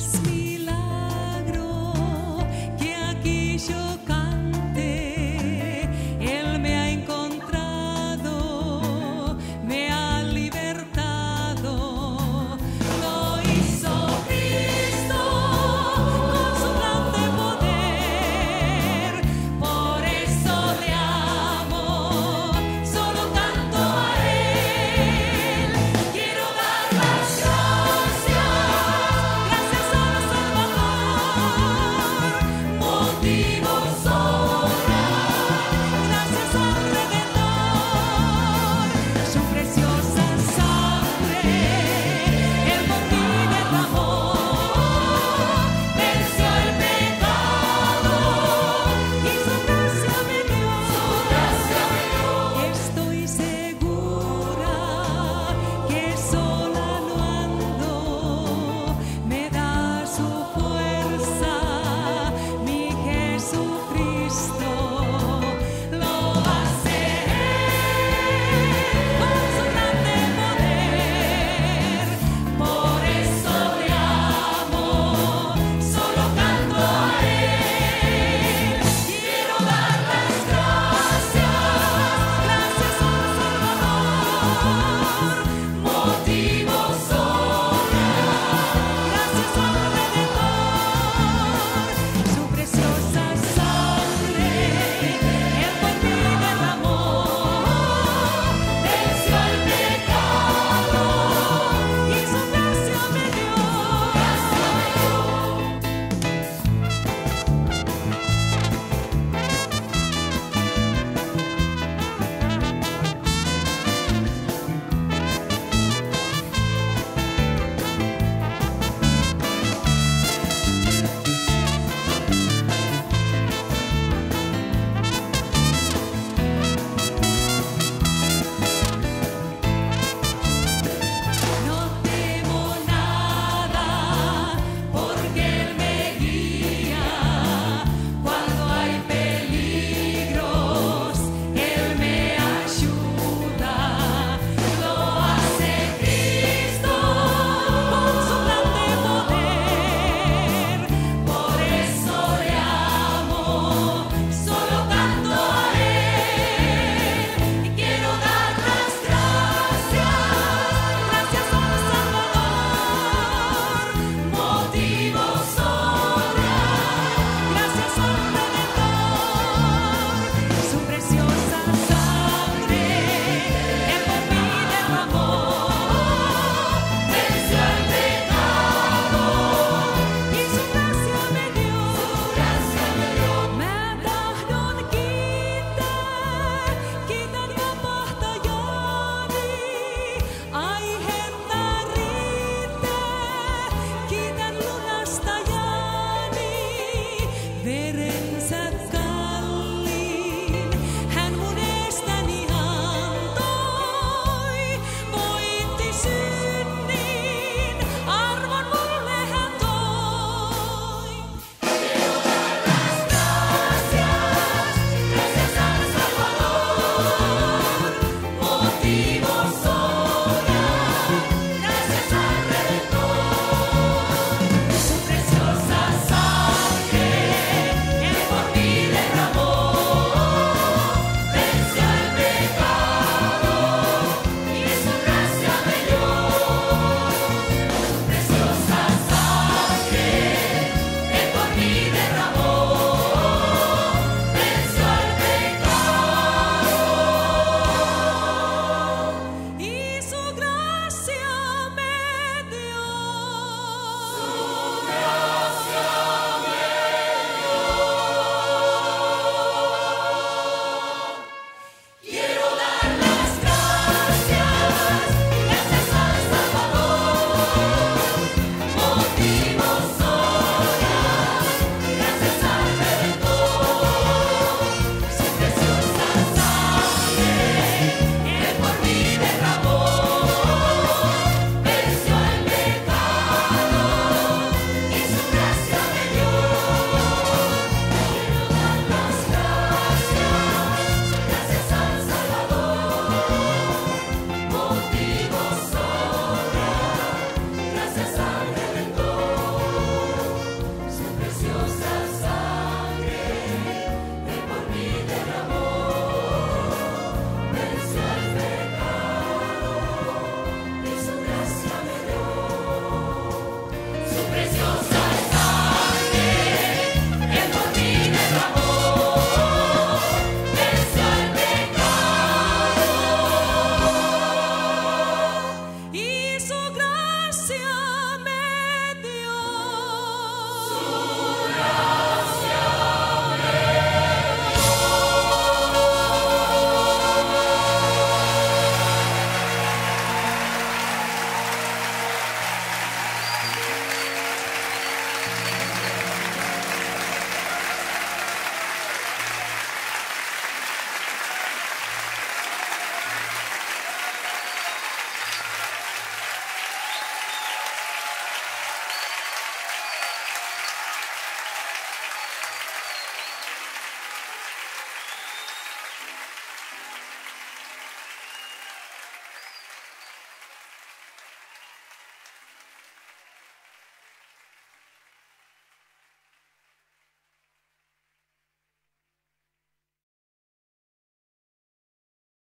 Peace.